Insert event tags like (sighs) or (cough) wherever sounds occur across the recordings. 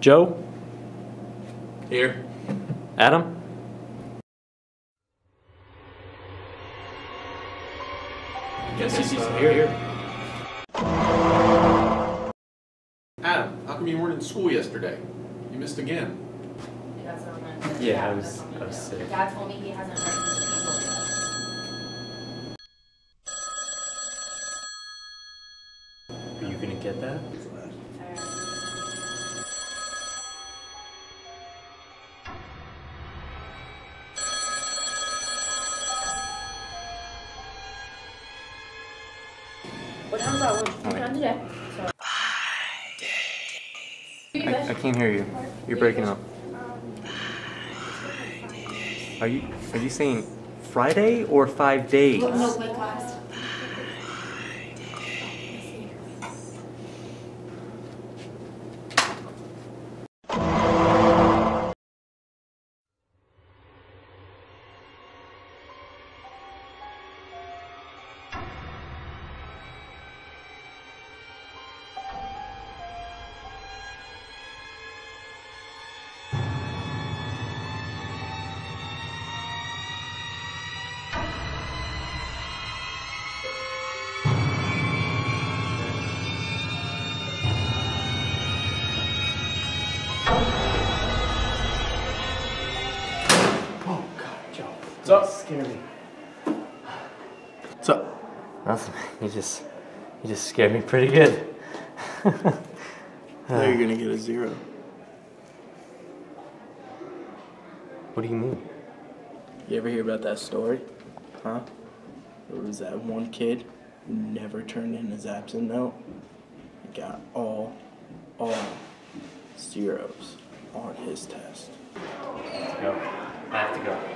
Joe? Here. Adam? Guess he's here. here. Adam, how come you weren't in school yesterday? You missed again. That's what I'm gonna- Yeah, I was- I was sick. Dad told me he hasn't read the people yet. Are you gonna get that? I, I can't hear you. You're breaking up. Are you are you saying Friday or five days? No, wait, What's up? Scared me. What's up? Nothing. You just you just scared me pretty good. (laughs) Now you're gonna get a zero. What do you mean? You ever hear about that story? Huh? There was that one kid who never turned in his absent note. He got all, all zeros on his test. Go. I have to go.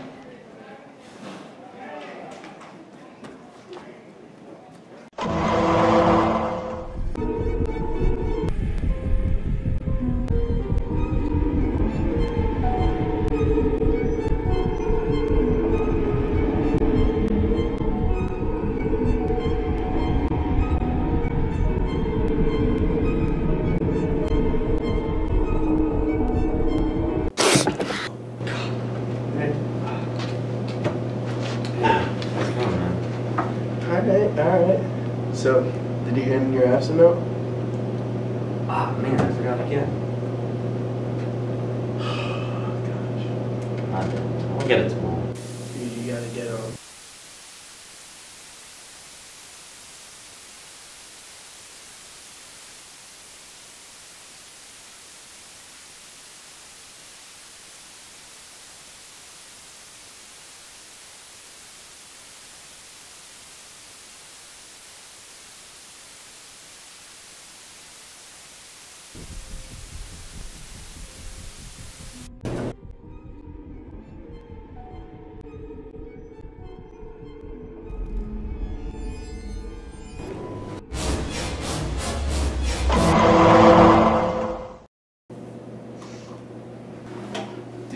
So, did you hand in your absent note? Ah, man, I forgot again. (sighs) I'll I'll get it tomorrow. You, you gotta get on. Did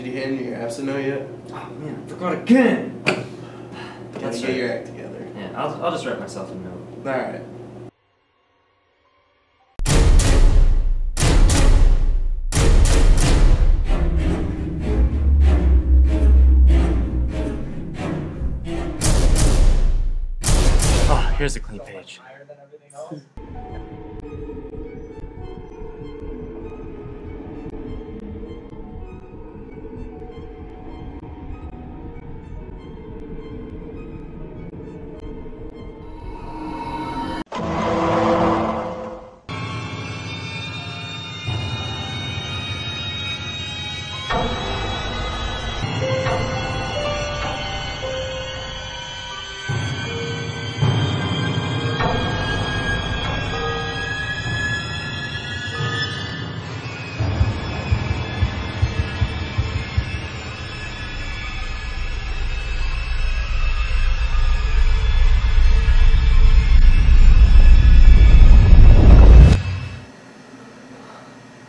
you hand your absent note yet? Oh man, I forgot again. Gotta That's get right. your act together. Yeah, I'll, I'll just write myself a note. Alright.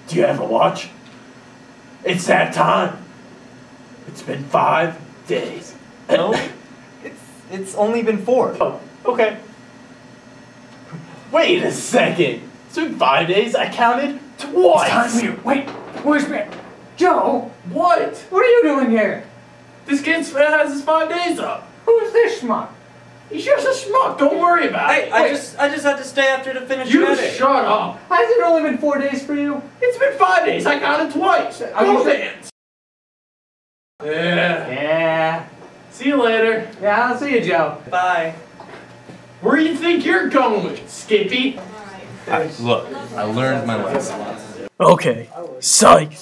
Do you have a watch? It's that time. It's been five days. No, (laughs) it's it's only been four. Oh, okay. Wait a second. It's been five days. I counted twice. Time here. Wait, where's me? Joe, What? what are you doing here? This kid's has his five days up. Who's this schmuck? He's just a schmuck. Don't worry about Hey, it. I Wait. just I just had to stay after to finish You editing. shut up. Has it only been four days for you? It's been five days. I got it twice. Are Go you sure? dance. Yeah. Yeah. See you later. Yeah, I'll see you, Joe. Bye. Where do you think you're going, Skippy? look, I learned my lesson. Okay, psych.